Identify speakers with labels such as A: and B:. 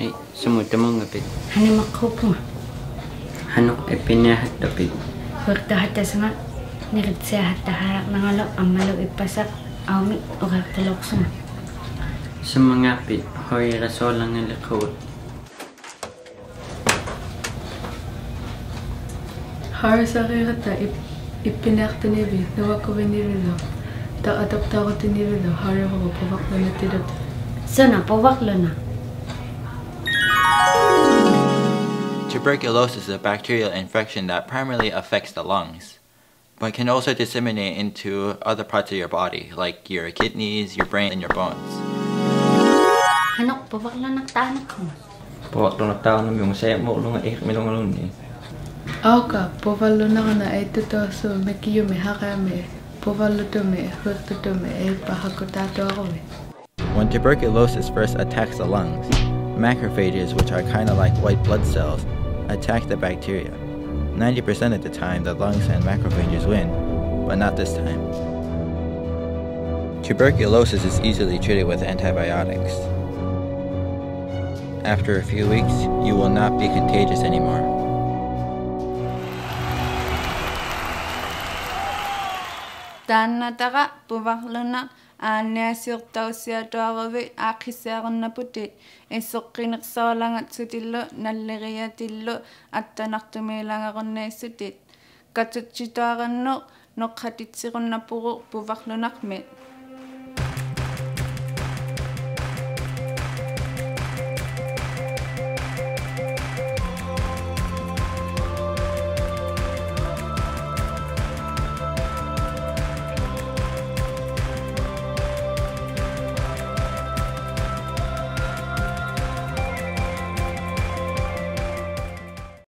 A: Eh, ay, sumutamang ngapit.
B: Hani
C: makaupo.
A: Hanok ay pinahat tapit.
C: Huwagta hata sa nga. Nirit siya hata harap ng alo ang malo ipasak. Awmi o kakalok sa nga.
A: Sa mga pit, hoy raso lang ang lakot.
D: Har sa kaya ip ipinakta ni Bi, nawakaw ni Rilo. Ta-atap ta ako tinirilo, haraw ako, pawaklo na tidot.
C: Sana, pawaklo na.
E: Tuberculosis is a bacterial infection that primarily affects the lungs, but can also disseminate into other parts of your body, like your kidneys, your brain, and your bones.
C: Hanok puvaklanak taanakkuma.
F: Pawak tao na yung saya mo lunga ik milong aluni
D: Auka puvallunaqana aitutoosu mikiyumi haqami puvallutumi huertutumi eipahakutaatuaruvi
E: When tuberculosis first attacks the lungs, macrophages, which are kind of like white blood cells, attack the bacteria. 90% of the time, the lungs and macrophages win, but not this time. Tuberculosis is easily treated with antibiotics. After a few weeks, you will not be contagious anymore.
G: Tanataga puvakluna ааннаасиортарусиатуарави аақхиссаарнапутит иссеққинерсаалангатсутиллу наллериатиллу аттанартумиилангаруниассутит катутситуаранно ноққатитсеруннаппугу пуварлунарми